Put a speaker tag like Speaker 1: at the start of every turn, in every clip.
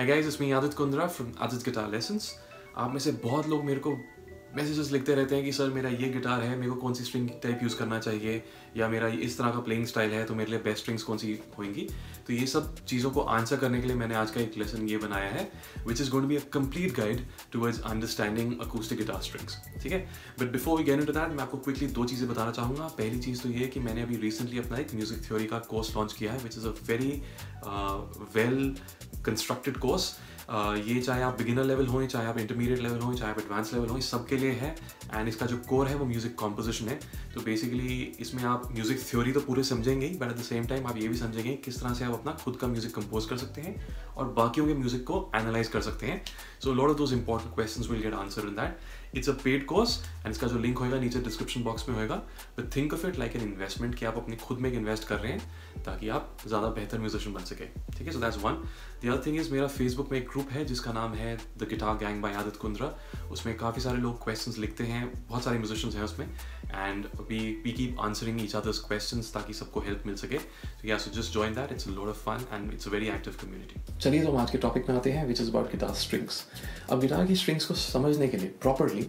Speaker 1: Hi guys it's me Kundra from Adit guitar lesson आप में से बहुत लोग मेरे को मैसेजेस लिखते रहते हैं कि, सर, मेरा ये गिटार है, मेरे को कौन सी स्ट्रिंग टाइप यूज़ करना चाहिए? या मेरा इस तरह का प्लेइंग स्टाइल है तो मेरे लिए बेस्ट स्ट्रिंग्स कौन सी होंगी? तो ये सब चीज़ों को आंसर करने के लिए मैंने आज का एक लेसन ये बनाया है which is going be a complete guide towards understanding acoustic guitar strings ठीक है? But before we get to that मैं आपको क्विकली दो चीज़ें बताना चाहूँगा। पहली चीज़ तो ये कि मैंने अभी रिसेंटली अपना एक म्यूज़िक थ्योरी का कोर्स लॉन्च किया है which is a very well constructed course ये चाहे आप बिगिनर लेवल हो, चाहे आप इंटरमीडिएट लेवल हो, चाहे आप एडवांस लेवल हो सबके लिए है। एंड इसका जो कोर है वो म्यूज़िक कॉम्पोजिशन है। तो बेसिकली इसमें आप म्यूज़िक थ्योरी तो पूरे समझेंगे ही but at the same time आप ये भी समझेंगे किस तरह से आप अपना खुद का म्यूज़िक कंपोज कर सकते हैं और बाकियों के म्यूज़िक को एनालाइज कर सकते हैं। So lot of those important question will get answer in that it's a paid course and इसका जो लिंक होगा नीचे डिस्क्रिप्शन बॉक्स में होगा but think of it like an investment कि आप अपने खुद में इन्वेस्ट कर रहे हैं ताकि आप ज़्यादा बेहतर म्यूजिशियन बन सके। ठीक है? So that's one the other thing is मेरा फेसबुक में एक ग्रुप है जिसका नाम है the guitar gang by Adit Kundra उसमें काफ़ी सारे लोग क्वेश्चंस लिखते हैं, बहुत सारे म्यूजिशियंस हैं उसमें। And we we keep answering each others questions ताकि सबको हेल्प मिल सके। तो या so just join that it's a lot of fun and it's a very active community चलिए तो हम आज के टॉपिक में आते हैं which is about guitar strings अब गिटार की स्ट्रिंग्स को समझने के लिए properly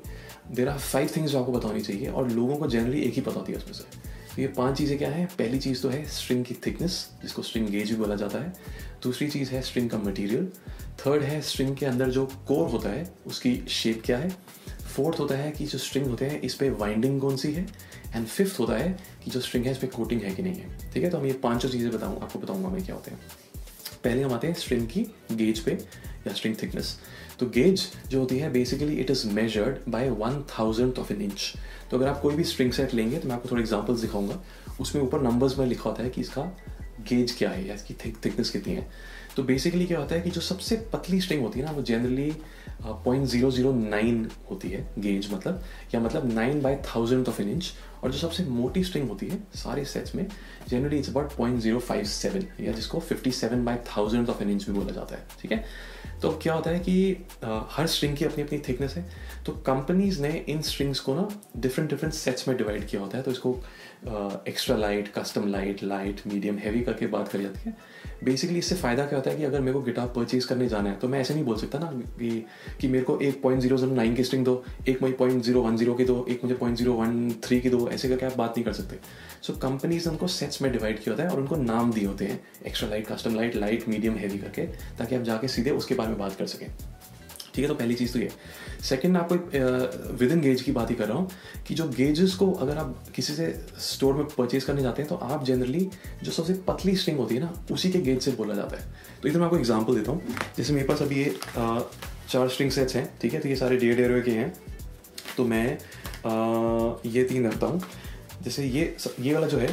Speaker 1: there are five things जो आपको बतानी चाहिए और लोगों को जनरली एक ही पता होती है उसमें से। तो ये पाँच चीज़ें क्या है? पहली चीज़ तो है स्ट्रिंग की थिकनेस जिसको स्ट्रिंग गेज भी बोला जाता है। दूसरी चीज़ है स्ट्रिंग का मटेरियल थर्ड है स्ट्रिंग के अंदर जो कोर होता है, उसकी शेप क्या है? फोर्थ होता है कि जो स्ट्रिंग होते हैं, इस पर वाइंडिंग कौन सी है? एंड फिफ्थ होता है कि जो स्ट्रिंग है, इस पर कोटिंग है कि नहीं है। ठीक है? तो हम ये पाँचों चीज़ें बताऊँ, आपको बताऊँगा मैं क्या होते हैं। पहले हम आते हैं स्ट्रिंग की गेज पे, या स्ट्रिंग थिकनेस तो गेज जो होती है basically it is measured by one thousand of an inch तो अगर आप कोई भी स्ट्रिंग सेट लेंगे तो मैं आपको थोड़े एग्जाम्पल्स दिखाऊँगा। उसमें ऊपर नंबर्स में लिखा होता है कि इसका गेज क्या है, इसकी थिकनेस कितनी है। तो बेसिकली क्या होता है कि जो सबसे पतली स्ट्रिंग होती है ना, वो generally point zero zero nine होती है गेज मतलब या मतलब nine by thousand of an inch और जो सबसे मोटी स्ट्रिंग होती है, सारे सेट्स में generally it's about point zero five seven या जिसको fifty seven by thousand of an inch भी बोला जाता है, ठीक है? तो क्या होता है कि आ, हर स्ट्रिंग की अपनी अपनी थिकनेस है। तो कंपनीज़ ने इन स्ट्रिंग्स को ना डिफरेंट डिफरेंट सेट्स में डिवाइड किया होता है। तो इसको extra light custom light light medium heavy करके बात करी जाती है। बेसिकली इससे फ़ायदा क्या होता है कि अगर मेरे को गिटार परचेज करने जाना है तो मैं ऐसे नहीं बोल सकता ना कि कि मेरे को एक पॉइंट ज़ीरो ज़ीरो नाइन की स्ट्रिंग दो, एक मुझे पॉइंट ज़ीरो वन ज़ीरो की दो, एक मुझे पॉइंट ज़ीरो वन थ्री की दो, ऐसे करके आप बात नहीं कर सकते। सो कंपनीज़ उनको सेट्स में डिवाइड किया होता है और उनको नाम दिए होते हैं extra light custom light light medium heavy करके, ताकि आप जाके सीधे उसके बारे में बात कर सकें। ठीक है तो पहली चीज़ तो ये। सेकंड आपको विद इन गेज की बात ही कर रहा हूँ कि जो गेजेस को अगर आप किसी से स्टोर में परचेज करने जाते हैं तो आप जनरली जो सबसे पतली स्ट्रिंग होती है ना उसी के गेज से बोला जाता है। तो इधर मैं आपको एग्ज़ाम्पल देता हूँ। जैसे मेरे पास अभी ये चार स्ट्रिंग सेट्स हैं ठीक है? तो ये सारे डेढ़ डेरो के हैं। तो मैं आ, ये तीन रखता हूँ। जैसे ये ये वाला जो है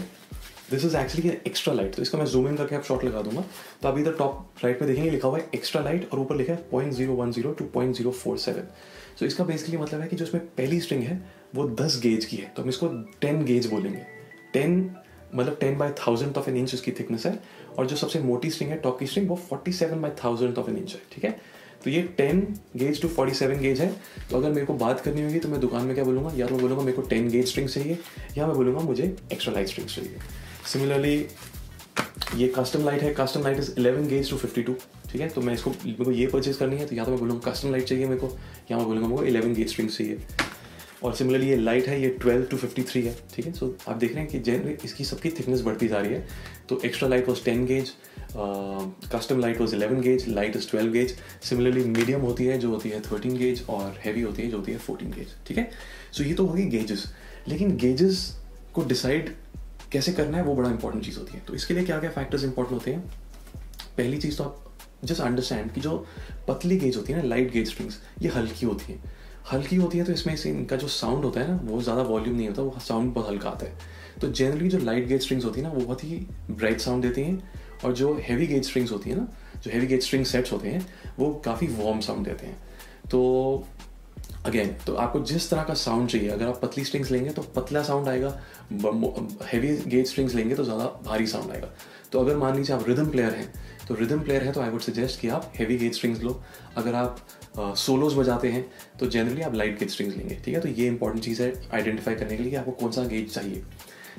Speaker 1: this is actually extra light तो इसका मैं जूम इन करके आप शॉट लगा दूँगा। तो अभी इधर टॉप राइट में देखेंगे लिखा हुआ है एक्स्ट्रा लाइट और ऊपर लिखा है point zero one zero two point zero four seven so इसका बेसिकली मतलब है कि जो इसमें पहली स्ट्रिंग है, वो दस गेज की है। तो हम इसको टेन गेज बोलेंगे। टेन मतलब ten by thousand of an inch उसकी थिकनेस है। और जो सबसे मोटी स्ट्रिंग है टॉप की स्ट्रिंग वो forty seven by thousand of an inch है, ठीक है? तो ये ten gauge to forty seven gauge है। तो अगर मेरे को बात करनी होगी तो मैं दुकान में क्या बोलूँगा? या तो मैं बोलूँगा, मेरे को टेन गेज स्ट्रिंग चाहिए, या मैं बोलूँगा, मुझे एक्स्ट्रा लाइट स्ट्रिंग चाहिए। सिमिलरली ये कस्टम लाइट है। Custom light is 11 gauge to 52 ठीक है? तो मैं इसको मेरे को ये परचेज करनी है तो या तो मैं बोलूँगा कस्टम लाइट चाहिए मेरे को, या मैं बोलूँगा मेरे को 11 गेज स्ट्रिंग चाहिए। और सिमिलरली ये लाइट है, ये 12 टू 53 है, ठीक है? सो आप देख रहे हैं कि जनरली इसकी सबकी थिकनेस बढ़ती जा रही है। तो extra light was ten gauge custom light was 11 gauge light is 12 gauge similarly medium होती है, जो होती है 13 गेज और हैवी होती है, जो होती है 14 गेज ठीक है? सो ये तो होगी गेजेस लेकिन गेजेस को डिसाइड कैसे करना है, वो बड़ा इंपॉर्टेंट चीज़ होती है। तो इसके लिए क्या क्या फैक्टर्स इंपॉर्टेंट होते हैं? पहली चीज़ तो आप जस्ट अंडरस्टैंड कि जो पतली गेज होती है ना लाइट गेज स्ट्रिंग्स ये हल्की होती हैं। हल्की होती है तो इसमें से इनका जो साउंड होता है ना, वो ज़्यादा वॉल्यूम नहीं होता, वो साउंड बहुत हल्का आता है। तो जनरली जो लाइट गेज स्ट्रिंग्स होती है ना, वो बहुत ही ब्राइट साउंड देती हैं और जो हैवी गेज स्ट्रिंग्स होती है ना, जो हैवी गेज स्ट्रिंग सेट्स होते हैं, वो काफ़ी वार्म साउंड देते हैं। तो अगेन तो आपको जिस तरह का साउंड चाहिए अगर आप पतली स्ट्रिंग्स लेंगे तो पतला साउंड आएगा हैवी गेज स्ट्रिंग्स लेंगे तो ज़्यादा भारी साउंड आएगा। तो अगर मान लीजिए आप रिदम प्लेयर हैं तो रिदम प्लेयर है तो आई वुड सजेस्ट कि आप हैवी गेज स्ट्रिंग्स लो। अगर आप सोलोज uh, बजाते हैं तो जनरली आप लाइट गेज स्ट्रिंग्स लेंगे ठीक है? तो ये इंपॉर्टेंट चीज़ है आइडेंटिफाई करने के लिए आपको कौन सा गेज चाहिए।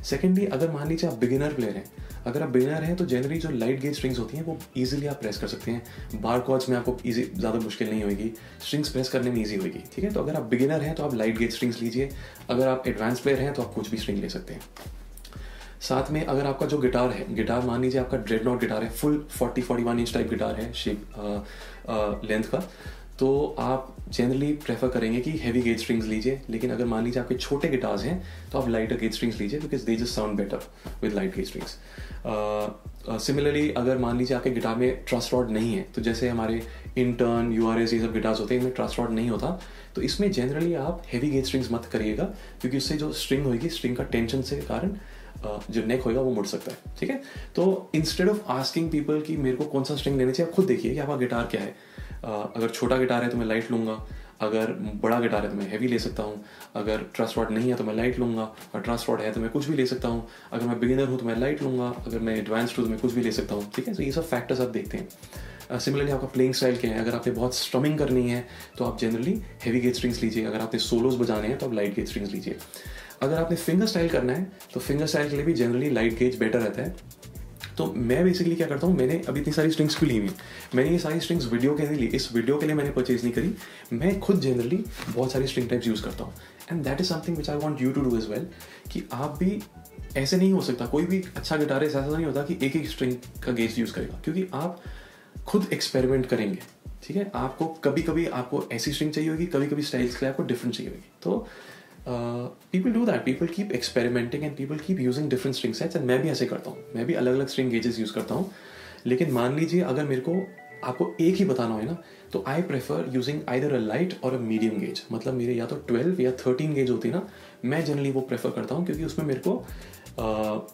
Speaker 1: सेकेंडली अगर मान लीजिए आप बिगिनर प्लेयर हैं अगर आप बिगिनर हैं तो जनरली जो लाइट गेज स्ट्रिंग्स होती हैं, वो इजीली आप प्रेस कर सकते हैं। बार कॉर्ड्स में आपको इजी ज़्यादा मुश्किल नहीं होगी। स्ट्रिंग्स प्रेस करने में ईजी होगी, ठीक है? तो अगर आप बिगिनर हैं तो आप लाइट गेज स्ट्रिंग्स लीजिए। अगर आप एडवांस प्लेयर हैं तो आप कुछ भी स्ट्रिंग ले सकते हैं। साथ में अगर आपका जो गिटार है गिटार मान लीजिए आपका ड्रेड नॉट गिटार है full forty forty one inch type guitar है शेप लेंथ का। तो आप जनरली प्रेफर करेंगे कि हैवी गेज स्ट्रिंग्स लीजिए, लेकिन अगर मान लीजिए आपके छोटे गिटार्स हैं तो आप लाइटर गेज स्ट्रिंग्स लीजिए because they just sound better with light gauge strings similarly अगर मान लीजिए आपके गिटार में ट्रस्ट रॉड नहीं है तो जैसे हमारे इंटर्न यू आर एस ये सब गिटार्स होते हैं, इनमें ट्रस्ट रॉड नहीं होता तो इसमें जनरली आप हैवी गेज स्ट्रिंग्स मत करिएगा, क्योंकि उससे जो स्ट्रिंग होगी स्ट्रिंग का टेंशन से कारण जो नेक होगा वो मुड़ सकता है, ठीक है? तो इंस्टेड ऑफ़ आस्किंग पीपल कि मेरे को कौन सा स्ट्रिंग लेना चाहिए, आप खुद देखिए कि आपका गिटार क्या है। अगर छोटा गिटार है तो मैं लाइट लूँगा। अगर बड़ा गिटार है तो मैं हैवी ले सकता हूँ। अगर ट्रस्ट नहीं है तो मैं लाइट लूँगा। और ट्रस्ट है तो मैं कुछ भी ले सकता हूँ। अगर मैं बिगिनर हूँ तो मैं लाइट लूँगा। अगर मैं एडवांस्ड हूँ तो मैं कुछ भी ले सकता हूँ। ठीक है? तो ये सब फैक्टर्स आप देखते हैं। सिमिलरली uh, आपका प्लेइंग स्टाइल क्या है? अगर आपने बहुत स्ट्रमिंग करनी है तो आप जनरली हैवी गेट स्ट्रिंग्स लीजिए। अगर आपने सोलोज बजाने हैं तो आप लाइट गेट स्ट्रिंग्स लीजिए। अगर आपने फिंगर स्टाइल करना है तो फिंगर स्टाइल के लिए भी जनरली लाइट गेज बेटर रहता है। तो मैं बेसिकली क्या करता हूँ, मैंने अभी इतनी सारी स्ट्रिंग्स क्यों ली हुई। मैंने ये सारी स्ट्रिंग्स वीडियो के लिए ली इस वीडियो के लिए मैंने परचेज नहीं करी। मैं खुद जनरली बहुत सारी स्ट्रिंग टाइप्स यूज़ करता हूँ। And that is something which I want you to do is well कि आप भी ऐसे नहीं हो सकता, कोई भी अच्छा गिटारिस्ट ऐसा नहीं होता कि एक एक स्ट्रिंग का गेज यूज़ करेगा। क्योंकि आप खुद एक्सपेरिमेंट करेंगे, ठीक है? आपको कभी कभी आपको ऐसी स्ट्रिंग चाहिए होगी कभी कभी स्टाइल्स के लिए आपको डिफरेंट चाहिए होगी। तो people do that people keep experimenting and people keep using different string sets and मैं भी ऐसे करता हूँ। मैं भी अलग अलग स्ट्रिंग गेजेस यूज़ करता हूँ। लेकिन मान लीजिए अगर मेरे को आपको एक ही बताना हो ना? तो I prefer using either a light और अ मीडियम गेज मतलब मेरे या तो ट्वेल्व या थर्टीन गेज होती ना, मैं जनरली वो प्रेफर करता हूँ क्योंकि उसमें मेरे को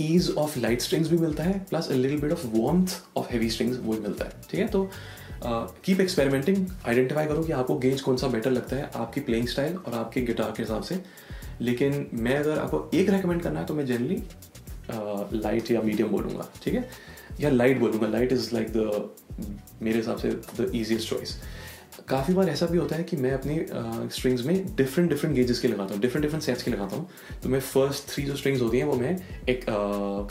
Speaker 1: ईज ऑफ़ लाइट स्ट्रिंग्स भी मिलता है plus a little bit of warmth of heavy strings वो मिलता है। ठीक है? तो कीप एक्सपेरिमेंटिंग आइडेंटिफाई करो कि आपको गेंज कौन सा बेटर लगता है, आपकी प्लेइंग स्टाइल और आपके गिटार के हिसाब से। लेकिन मैं अगर आपको एक रेकमेंड करना है तो मैं जनरली लाइट या मीडियम बोलूँगा, ठीक है? या लाइट बोलूँगा. लाइट इज़ लाइक द मेरे हिसाब से द ईजिएस्ट चॉइस काफ़ी बार ऐसा भी होता है कि मैं अपनी स्ट्रिंग्स में डिफरेंट डिफरेंट गेजेस के लगाता हूँ डिफरेंट डिफरेंट सेट्स के लगाता हूँ। तो मैं फ़र्स्ट थ्री जो स्ट्रिंग्स होती हैं वो मैं एक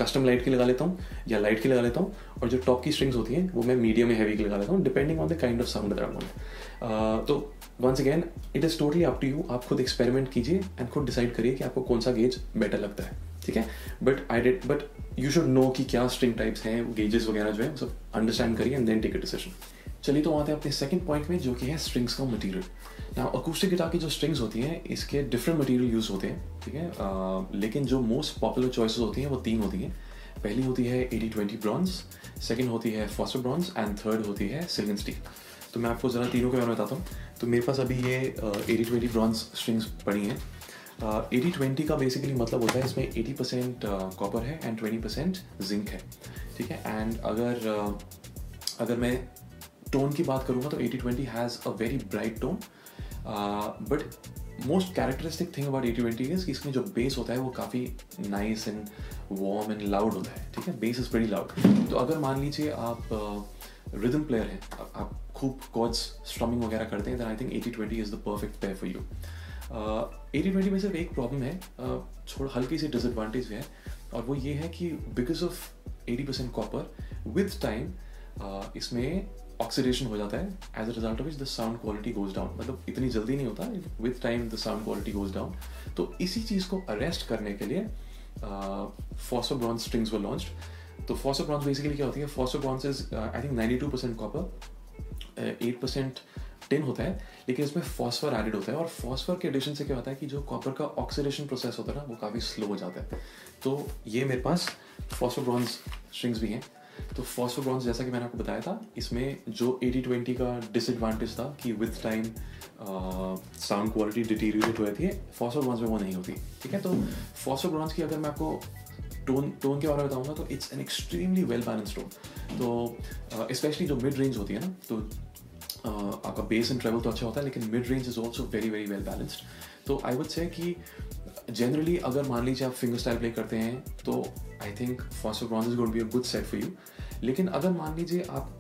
Speaker 1: कस्टम लाइट की लगा लेता हूँ या लाइट की लगा लेता हूँ और जो टॉप की स्ट्रिंग्स होती हैं वो मैं मीडियम में हैवी की लगा लेता हूँ depending on the kind of sound that तो once again it is totally up to you आप खुद एक्सपेरिमेंट कीजिए एंड खुद डिसाइड करिए कि आपको कौन सा गेज बेटर लगता है, ठीक है? But I did but you should know कि क्या स्ट्रिंग टाइप्स हैं गेजेस वगैरह जो है सब अंडरस्टैंड करिए and then take a decision चलिए तो आते हैं अपने सेकंड पॉइंट में जो कि है स्ट्रिंग्स का मटेरियल यहाँ अकूस्टिक गिटार की जो स्ट्रिंग्स होती हैं इसके डिफरेंट मटेरियल यूज़ होते हैं ठीक है? आ, लेकिन जो मोस्ट पॉपुलर चॉइसेस होती हैं वो तीन होती हैं. पहली होती है एटी ट्वेंटी ब्रॉन्ज सेकेंड होती है फॉस्टर ब्रॉन्ज एंड थर्ड होती है सिल्वन स्टील तो मैं आपको ज़रा तीनों के बारे में बताता हूँ. तो मेरे पास अभी ये एटी ट्वेंटी ब्रॉन्ज स्ट्रिंग्स पड़ी हैं. एटी ट्वेंटी का बेसिकली मतलब होता है इसमें एटी परसेंट कॉपर है एंड ट्वेंटी परसेंट जिंक है ठीक है? एंड अगर uh, अगर मैं टोन की बात करूँगा तो eighty twenty has a very bright tone but most characteristic thing about eighty twenty is इसमें जो बेस होता है वो काफ़ी nice and warm and loud होता है ठीक है? बेस इज़ वेरी लाउड तो अगर मान लीजिए आप रिदम uh, प्लेयर हैं आप खूब कॉर्ड्स स्ट्रमिंग वगैरह करते हैं then I think eighty twenty is the perfect pair for you eighty twenty में सिर्फ़ एक प्रॉब्लम है uh, थोड़ा हल्की सी डिसएडवांटेज है और वो ये है कि because of eighty percent copper with time इसमें ऑक्सीडेशन हो जाता है as a result of each the sound quality goes down मतलब इतनी जल्दी नहीं होता with time the sound quality goes down तो इसी चीज़ को अरेस्ट करने के लिए phosphor bronze strings were launched तो फॉसो ब्रॉन्स बेसिकली क्या होती है? Phosphor bronze is I think ninety two percent copper eight percent tin होता है, लेकिन इसमें फॉस्फर एडेड होता है। और फॉस्फर के एडिशन से क्या होता है कि जो कॉपर का ऑक्सीडेशन प्रोसेस होता है ना, वो काफ़ी स्लो हो जाता है। तो ये मेरे पास फॉस्फो ब्रॉन्स स्ट्रिंग्स भी हैं। तो फॉस्फो ब्रॉन्स जैसा कि मैंने आपको बताया था, इसमें जो एटी ट्वेंटी का डिसएडवांटेज था कि with time sound quality deteriorate हो जाती है फॉस्फो ब्रॉन्स में वो नहीं होती, ठीक है? तो फॉस्फो ब्रॉन्स की अगर मैं आपको टोन टोन के बारे में बताऊँगा तो it's an extremely well balance tone तो स्पेशली जो मिड रेंज होती है ना तो आपका बेस एंड ट्रेवल तो अच्छा होता है, लेकिन mid range is also very very well balanced तो आई वुड से कि जनरली अगर मान लीजिए आप फिंगर स्टाइल प्ले करते हैं तो I think phosphor bronze is got be a good set for you लेकिन अगर मान लीजिए आप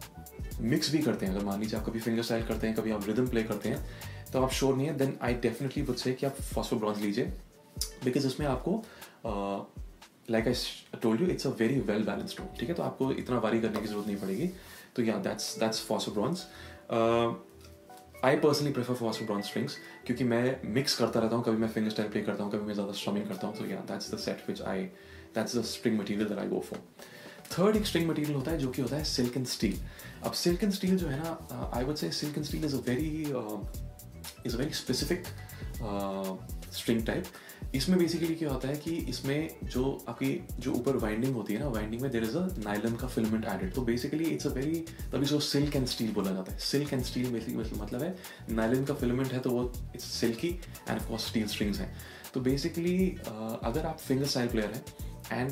Speaker 1: मिक्स भी करते हैं, अगर मान लीजिए आप कभी फिंगर स्टाइल करते हैं, कभी आप रिदम प्ले करते हैं तो आप श्योर नहीं है then I definitely would say कि आप फॉस्फो ब्रॉन्ज लीजिए। बिकॉज़ उसमें आपको like I told you it's a very well balance tone ठीक है? तो आपको इतना वारी करने की ज़रूरत नहीं पड़ेगी। तो या that's that's phosphor bronze I personally prefer phosphor bronze strings क्योंकि मैं मिक्स करता रहता हूँ, कभी मैं फिंगर स्टाइल प्ले करता हूँ, कभी मैं ज़्यादा स्ट्रमिंग करता हूँ तो या that's the set which I that's the string material that I go for third एक स्ट्रिंग मटीरियल होता है, जो कि होता है सिल्क एंड स्टील अब सिल्क एंड स्टील जो है ना I would say silk and steel is a very is a very specific string type इसमें बेसिकली क्या होता है कि इसमें जो आपकी जो ऊपर वाइंडिंग होती है ना वाइंडिंग में देर इज़ अ नाइलन का फिल्मेंट एडेड तो बेसिकली इट्स अ वेरी तभी इसको सिल्क एंड स्टील बोला जाता है. सिल्क एंड स्टील बेसिकली मतलब है नाइलन का फिल्मेंट है तो वो it's silky and of course steel strings हैं. तो बेसिकली अगर आप फिंगर स्टाइल प्लेयर हैं एंड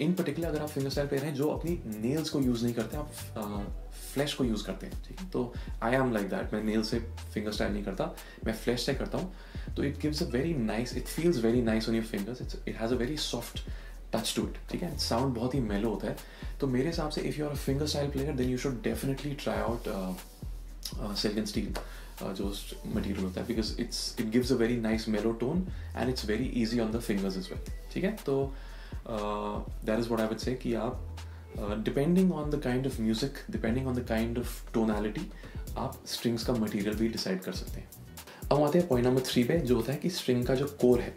Speaker 1: इन पर्टिकुलर अगर आप फिंगर स्टाइल प्लेयर हैं जो अपनी नेल्स को यूज़ नहीं करते आप फ्लैश uh, को यूज़ करते हैं ठीक है? तो आई एम लाइक दैट मैं नेल से फिंगर स्टाइल नहीं करता मैं फ्लैश से करता हूँ। तो it gives a very nice it feels very nice on your fingers it's it has a very soft touch to it ठीक है? साउंड बहुत ही मेलो होता है। तो मेरे हिसाब से if you are a finger style player then you should definitely try out silk and steel जो मटीरियल होता है। Because it's it gives a very nice mellow tone and it's very easy on the fingers as well ठीक है? तो that is what I would say कि आप depending on the kind of music depending on the kind of tonality आप strings का material भी decide कर सकते हैं। अब आते हैं पॉइंट नंबर थ्री पे जो होता है कि स्ट्रिंग का जो कोर है।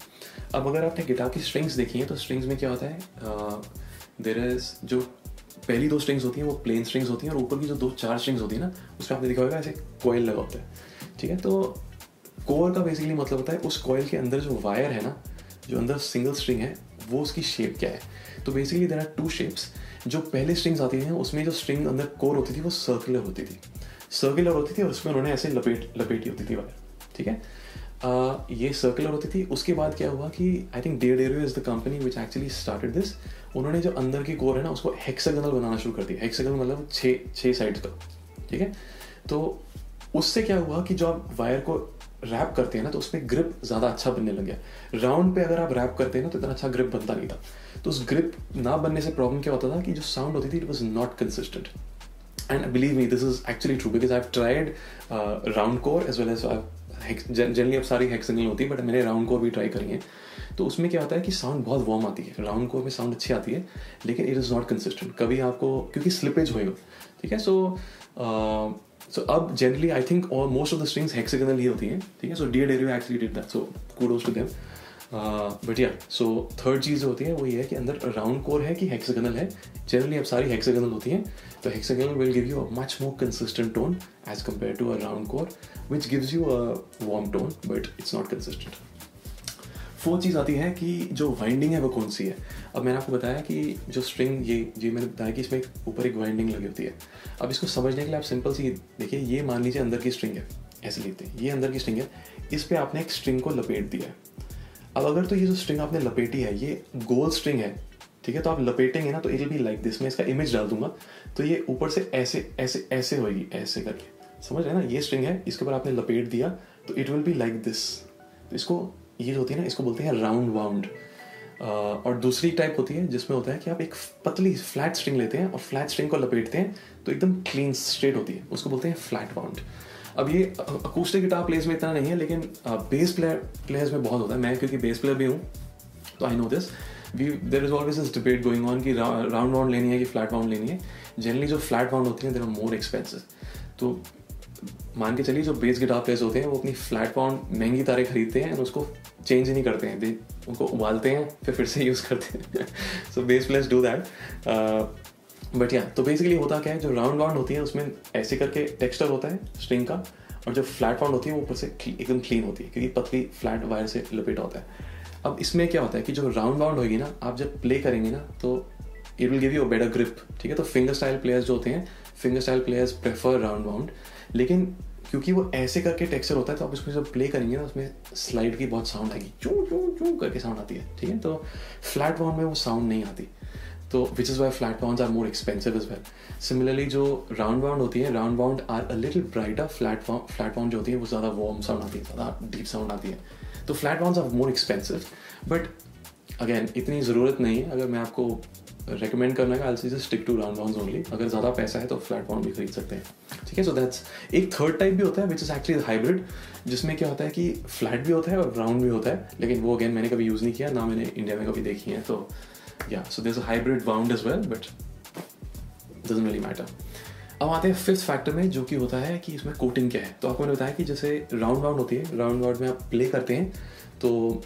Speaker 1: अब अगर आपने गिटार की स्ट्रिंग्स देखी हैं तो स्ट्रिंग्स में क्या होता है? देर uh, इज़ जो पहली दो स्ट्रिंग्स होती हैं वो प्लेन स्ट्रिंग्स होती हैं और ऊपर की जो दो चार स्ट्रिंग्स होती हैं ना उसमें आपने देखा होगा ऐसे कोयल लगा होता है। ठीक है? तो कोर का बेसिकली मतलब होता है उस कोयल के अंदर जो वायर है ना जो अंदर सिंगल स्ट्रिंग है वो उसकी शेप क्या है? तो basically there are two shapes जो पहले स्ट्रिंग्स आती हैं उसमें जो स्ट्रिंग अंदर कोर होती थी वो सर्कुलर होती थी. सर्कुलर होती थी और उसमें उन्होंने ऐसे लपेट लपेटी होती थी वायर ठीक है? uh, ये सर्कुलर होती थी। उसके बाद क्या हुआ कि I think D'Addario is the company which actually started this उन्होंने जो अंदर की कोर है ना उसको हेक्सागनल बनाना शुरू कर दिया। हेक्सागनल मतलब छः छः साइड का ठीक है? तो उससे क्या हुआ कि जो आप वायर को रैप करते हैं ना तो उसमें ग्रिप ज़्यादा अच्छा बनने लग गया। राउंड पे अगर आप रैप करते हैं ना तो इतना अच्छा ग्रिप बनता नहीं था। तो उस ग्रिप ना बनने से प्रॉब्लम क्या होता था कि जो साउंड होती थी it was not consistent and believe me this is actually true because I tried round core as well as generally अब सारी हेक्सनल होती है बट मैंने राउंड कोर भी ट्राई करी है। तो उसमें क्या होता है कि साउंड बहुत वार्म आती है। राउंड कोर में साउंड अच्छी आती है, लेकिन इट इज़ नॉट कंसिस्टेंट कभी आपको, क्योंकि स्लिपेज होएगा, ठीक है? सो सो अब जनरली आई थिंक और most of the strings hexagonal ही होती हैं, ठीक है? So D'Addario actually did that so kudos to them but yeah so third चीज़ होती है, वो ये है कि अंदर राउंड कोर है कि हेक्सागोनल है। जनरली अब सारी हेक्सागोनल होती हैं। तो hexagonal will give you a much more consistent tone as compare to a round core which gives you a warm tone but it's not consistent. Fourth चीज़ आती है कि जो वाइंडिंग है वो कौन सी है? अब मैंने आपको बताया कि जो स्ट्रिंग ये ये मैंने बताया कि इसमें ऊपर एक वाइंडिंग लगी होती है। अब इसको समझने के लिए आप सिंपल सी देखिए, ये मान लीजिए अंदर की स्ट्रिंग है, ऐसे लिखते हैं ये अंदर की स्ट्रिंग है, इस पर आपने एक स्ट्रिंग को लपेट दिया है। अब अगर तो ये जो स्ट्रिंग आपने लपेटी है, ये गोल स्ट्रिंग है, ठीक है तो आप लपेटेंगे ना तो इट बी लाइक दिस मैं इसका इमेज डाल दूँगा तो ये ऊपर से ऐसे ऐसे ऐसे होगी ऐसे करके। समझ रहे ना? ये स्ट्रिंग है, इसके ऊपर आपने लपेट दिया तो it will be like this तो इसको ये जो होती है ना, इसको बोलते हैं राउंड वाउंड और दूसरी टाइप होती है जिसमें होता है कि आप एक पतली फ्लैट स्ट्रिंग लेते हैं और फ्लैट स्ट्रिंग को लपेटते हैं तो एकदम क्लीन स्ट्रेट होती है। उसको बोलते हैं फ्लैट वाउंड अब ये अकूस्टिक गिटार प्लेस में इतना नहीं है, लेकिन बेस प्लेयर प्लेयर्स में बहुत होता है। मैं क्योंकि बेस प्लेयर भी हूँ तो I know this we there is always is debate going on कि राउंड वाउंड लेनी है कि फ्लैट वाउंड लेनी है। जनरली जो फ्लैट वाउंड होती है देर आर मोर एक्सपेंसिव तो मान के चलिए जो बेस गिटार प्लेयर्स होते हैं, वो अपनी फ्लैट वाउंड महँगी तारे खरीदते हैं और उसको चेंज नहीं करते हैं, दे उनको उबालते हैं, फिर फिर से यूज़ करते हैं। So bass players do that but yeah तो बेसिकली होता क्या है, जो राउंड वाउंड होती है, उसमें ऐसे करके टेक्सचर होता है स्ट्रिंग का, और जो फ्लैट वाउंड होती है, वो ऊपर से एकदम क्लीन होती है, क्योंकि पतली फ्लैट वायर से लपेटा होता है। अब इसमें क्या होता है कि जो राउंड वाउंड होगी ना, आप जब प्ले करेंगे ना तो it will give you better grip ठीक है? तो फिंगर स्टाइल प्लेयर्स जो होते हैं finger style players prefer round wound लेकिन क्योंकि वो ऐसे करके टेक्सचर होता है तो आप इसमें जब प्ले करेंगे ना, उसमें स्लाइड की बहुत साउंड आएगी। चू चू चू करके साउंड आती है, ठीक है? तो फ्लैट वाउंड में वो साउंड नहीं आती। तो which is why flat wound are more expensive as well similarly जो राउंड वाउंड होती है round wound are a little brighter flat flat wound जो होती है, वो ज़्यादा वार्म साउंड आती है, ज़्यादा डीप साउंड आती है। तो flat wound are more expensive but again इतनी ज़रूरत नहीं है। अगर मैं आपको रिकमेंड करना है I stick to round wound only अगर ज़्यादा पैसा है तो फ्लैट वाउंड भी खरीद सकते हैं। ठीक है सो दैट्स एक थर्ड टाइप भी होता है विच इज़ एक्चुअली हाइब्रिड जिसमें क्या होता है कि फ्लैट भी होता है और राउंड भी होता है, लेकिन वो अगेन मैंने कभी यूज़ नहीं किया, ना मैंने इंडिया में कभी देखी है तो या सो a hybrid wound as well, but doesn't really matter. अब आते हैं फिफ्थ फैक्टर में, जो कि होता है कि इसमें कोटिंग क्या है। तो आपको मैंने बताया कि जैसे राउंड वाउंड होती है राउंड वाउंड में आप प्ले करते हैं तो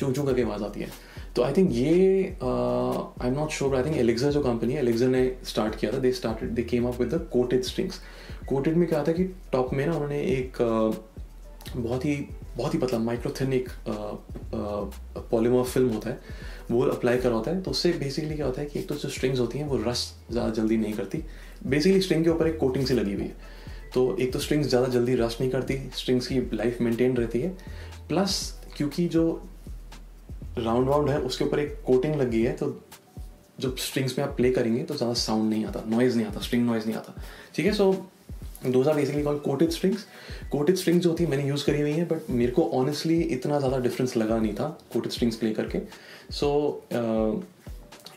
Speaker 1: चू चू करके आवाज़ आती है। तो आई थिंक ये I am not sure I think Elixir जो कंपनी है एलेक्सर ने स्टार्ट किया था. They started they came up with the coated strings coated में क्या था कि टॉप में ना उन्होंने एक uh, बहुत ही बहुत ही पतला माइक्रोथिन एक पॉलीमर फ़िल्म होता है. वो अप्लाई करा होता है. तो उससे बेसिकली क्या होता है कि एक तो जो स्ट्रिंग्स होती हैं वो रस ज़्यादा जल्दी नहीं करती. बेसिकली स्ट्रिंग के ऊपर एक कोटिंग से लगी हुई है. तो एक तो स्ट्रिंग्स ज़्यादा जल्दी रस नहीं करती. स्ट्रिंग्स की लाइफ मेंटेन रहती है. प्लस क्योंकि जो राउंड वाउंड है, उसके ऊपर एक कोटिंग लगी है तो जब स्ट्रिंग्स में आप प्ले करेंगे तो ज़्यादा साउंड नहीं आता नॉइज़ नहीं आता स्ट्रिंग नॉइज़ नहीं आता। ठीक है so those are basically call coated strings coated strings जो होती है मैंने यूज़ करी हुई है बट मेरे को ऑनेस्टली इतना ज़्यादा डिफरेंस लगा नहीं था कोटेड स्ट्रिंग्स प्ले करके। So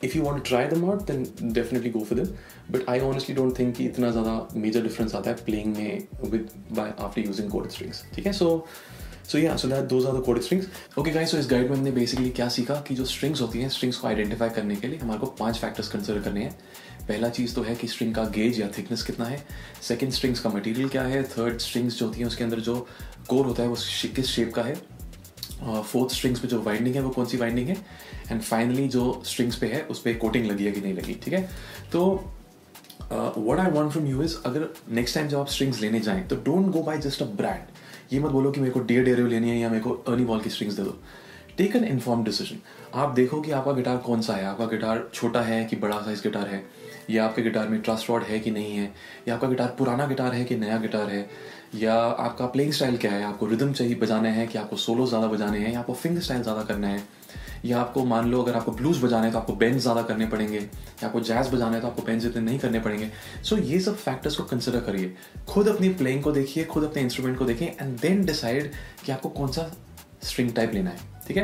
Speaker 1: if you want try them out then definitely go for them but I honestly don't think कि इतना ज़्यादा मेजर डिफरेंस आता है प्लेइंग में with by after using coated strings ठीक है so so yeah so that those are the coated strings okay guys so इस guide में हमने बेसिकली क्या सीखा कि जो स्ट्रिंग्स होती हैं स्ट्रिंग्स को आइडेंटिफाई करने के लिए हमारे को पाँच फैक्टर्स कंसिडर करने हैं। पहला चीज़ तो है कि स्ट्रिंग का गेज या थिकनेस कितना है। सेकंड स्ट्रिंग्स का मटेरियल क्या है? थर्ड स्ट्रिंग्स जो होती हैं, उसके अंदर जो कोर होता है, वो किस शेप का है? फोर्थ स्ट्रिंग्स पे जो वाइंडिंग है, वो कौन सी वाइंडिंग है? एंड फाइनली जो स्ट्रिंग्स पे है, उस पर कोटिंग लगी है कि नहीं लगी, ठीक है? तो what I want from you is अगर नेक्स्ट टाइम जब आप स्ट्रिंग्स लेने जाएँ तो don't go by just a brand ये मत बोलो कि मेरे को डे डे लेनी है या मेरे को अर्नी बॉल की स्ट्रिंग्स दे दो। टेक एन इन्फॉर्म डिसीज़न आप देखो कि आपका गिटार कौन सा है? आपका गिटार छोटा है कि बड़ा साइज़ गिटार है? या आपके गिटार में ट्रस्ट रॉड है कि नहीं है या आपका गिटार पुराना गिटार है कि नया गिटार है या आपका प्लेइंग स्टाइल क्या है आपको रिदम चाहिए बजाने हैं कि आपको सोलो ज़्यादा बजाने हैं या आपको फिंगर स्टाइल ज़्यादा करना है या आपको मान लो अगर आपको ब्लूज बजाने हैं तो आपको बेंच ज़्यादा करने पड़ेंगे या आपको जैज बजाना है तो आपको बेंच इतने नहीं करने पड़ेंगे। सो so, ये सब फैक्टर्स को कंसिडर करिए। खुद अपनी प्लेइंग को देखिए खुद अपने इंस्ट्रूमेंट को देखिए एंड देन डिसाइड कि आपको कौन सा स्ट्रिंग टाइप लेना है ठीक है?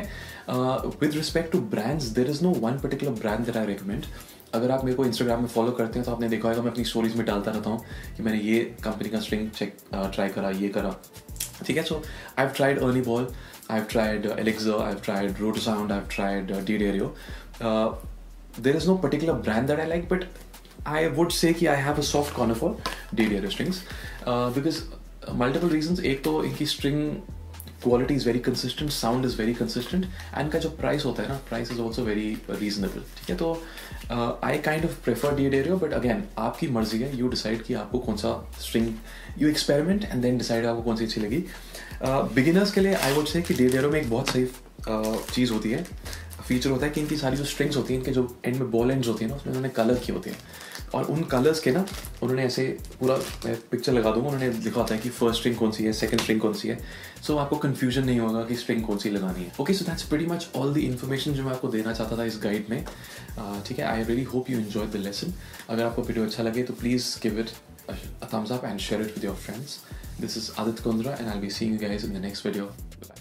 Speaker 1: With respect to brands there is no one particular brand that I recommend अगर आप मेरे को इंस्टाग्राम में फॉलो करते हैं तो आपने देखा होगा, मैं अपनी स्टोरीज में डालता रहता हूँ कि मैंने ये कंपनी का स्ट्रिंग चेक ट्राई करा, ये करा। ठीक है? So I have tried Ernie Ball I have tried Elixir I have tried Rotosound I have tried D'Addario there is no particular brand that I like but I would say कि I have a soft corner for D'Addario strings because multiple reason एक तो इनकी string quality is very consistent sound is very consistent and का जो price होता है ना price is also very reasonable ठीक है? तो I kind of prefer D'Addario but again आपकी मर्ज़ी है यू डिसाइड कि आपको कौन सा string you experiment and then decide आपको कौन सी अच्छी लगी। बिगिनर्स uh, के लिए आई वुड से कि डी डेरियो में एक बहुत सही uh, चीज़ होती है। फीचर होता है कि इनकी सारी जो स्ट्रिंग्स होती हैं इनके जो एंड में बॉल एंड्स होती हैं ना उसमें उन्होंने कलर की होती हैं और उन कलर्स के ना उन्होंने ऐसे पूरा पिक्चर लगा दूँगा उन्होंने लिखा होता है कि फ़र्स्ट स्ट्रिंग कौन सी है सेकंड स्ट्रिंग कौन सी है सो so, आपको कन्फ्यूज़न नहीं होगा कि स्ट्रिंग कौन सी लगानी है okay so that's very much all the information जो मैं आपको देना चाहता था इस गाइड में ठीक है I really hope you enjoy the lesson अगर आपको वीडियो अच्छा लगे तो please give it a thumbs up and share it with your friends. This is I'll be seeing you guys in the next video. Bye.